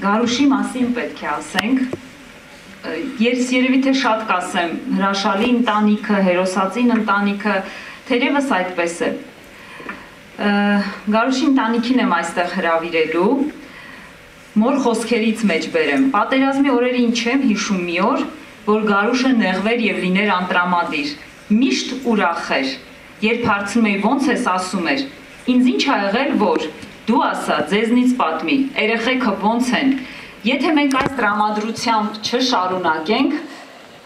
Գարուշի մասին պետք է ասենք, ես երևի թե շատ կասեմ, հրաշալի ընտանիքը, հերոսածին ընտանիքը, թերևս այդպես է։ Գարուշի ընտանիքին եմ այստեղ հրավիրելու, մոր խոսքերից մեջ բերեմ։ Պատերազմի օրերին չեմ հիշում մի օր, որ Գարուշը նեղվեր եւ լիներ անտրամադիր։ Միշտ ուրախ էր։ Երբ հարցնում էի ո՞նց ես ասում էր, ինձ ինչ ա եղել, որ դու ասա, ձեզնից պատմի, երեխեքը ո՞նց են։ Եթե մենք այս տրամադրությամբ չշարունակենք,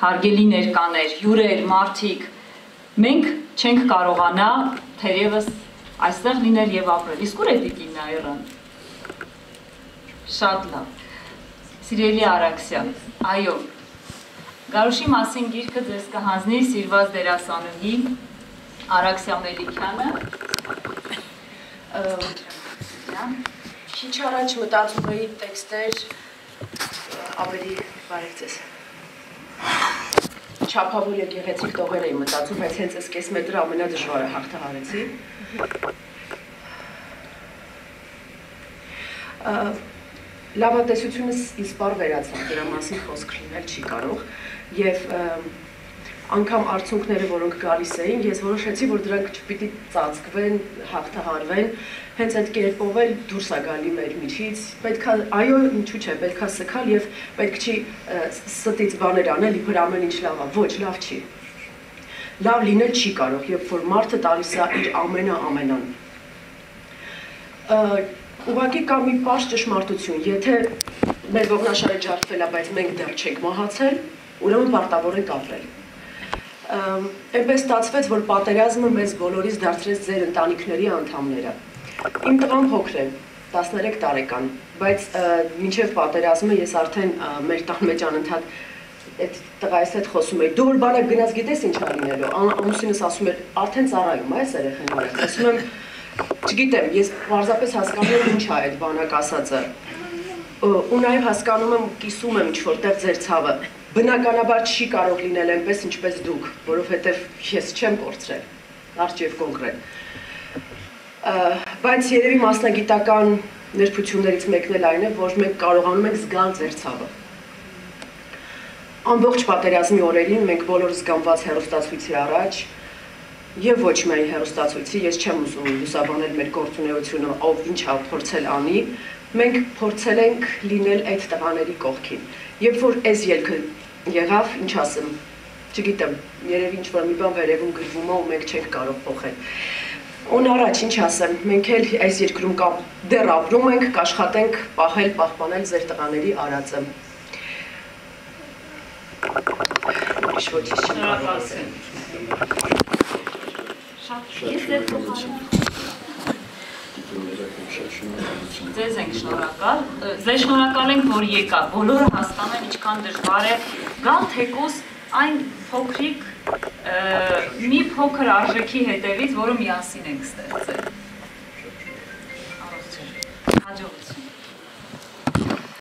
հարգելի ներկաներ, հյուրեր, մարդիկ, մենք չենք կարողանա թերևս այստեղ լինել եւ ապրել։ Իսկ ուր է պիտի նայրան։ Շատ լավ։ Սիրելի Արաքսյան, այո, Գարուշի մասին գիրքը ձեզ կհանձնի սիրված դերասանուհի Արաքսիա Մելիքյանը։ Քիչ առաջ մտածում էի տեքստեր ավելի բարև ձեզ։ Չափավոր եւ գեղեցիկ տողեր էի մտածում, բայց հենց այս կես մետրը ամենադժվարը հաղթահարեցի։ Լավատեսությունս իսպար վերացավ, դրա մասին խոսք լինել չի կարող եւ անգամ արդյունքները, որոնք գալիս էին, ես որոշեցի, որ դրանք չպիտի ծածկվեն, հաղթահարվեն, հենց այդ կերպով էլ դուրս է գալի մեր միջից։ Պետքա, այո, ինչու՞ չէ, պետքա սքալ եւ պետք չի ստից բաներ անել, իբր ամեն ինչ լավ է։ Ոչ, լավ չի։ Լավ լինել չի կարող, երբ որ մարդը տալիս է իր ամենա ամենան ուղղակի կա մի պարզ ճշմարտություն, եթե մեր ողնաշարը ջարդվել է, բայց մենք դեռ չենք մահացել, ուրեմն պարտավոր ենք ապրել։ Այնպես ստացվեց, որ պատերազմը մեզ բոլորից դարձրեց ձեր ընտանիքների անդամները։ Իմ տղան փոքր է, 13 տարեկան, բայց մինչև պատերազմը ես արդեն մեր տան մեջ անընդհատ այդ տղայիս հետ խոսում էի։ Դու որ բանը գնաց գիտես ինչ ա լինելու։ Ամուսինս ասում էր, արդեն ծառայում այս երեխան։ Ասում եմ, Չգիտեմ, ես պարզապես հասկանում եմ ինչ է այդ բանակ ասածը։ Ու նաև հասկանում եմ, կիսում եմ ինչ-որտեղ ձեր ցավը։ Բնականաբար չի կարող լինել այնպես, ինչպես դուք, որովհետև ես չեմ կորցրել, արջ եւ կոնկրետ։ Բայց երևի մասնագիտական ներբություններից մեկն էլ այն է, որ մենք կարողանում ենք զգալ ձեր ցավը։ Ամբողջ պատերազմի օրերին մենք բոլոր զգամված հերոստացույցի առաջ եւ ոչ միայն հերոստացույցի, ես չեմ ուզում լուսաբանել մեր գործունեությունը, ով ինչ ա փորձել անի, մենք փորձել ենք լինել այդ տղաների կողքին։ Երբ որ այս ելքը եղավ, ինչ ասեմ, չգիտեմ, երևի ինչ որ մի բան վերևում գրվում է ու մենք չենք կարող փոխել։ Ուն առաջ ինչ ասեմ, մենք էլ այս երկրում կամ դեռ ապրում ենք, կաշխատենք պահել, պահպանել ձեր տղաների արածը։ չեմ կարող ասել շատ ես ձեր փոխարեն Ձեզ ենք շնորհակալ։ Ձեզ շնորհակալ ենք, որ եկա։ Բոլորը հասկանում են ինչքան դժվար է գալ թեկուս այն փոքրիկ մի փոքր արժեքի հետևից, որը միասին ենք ստեղծել։ Հաջողություն։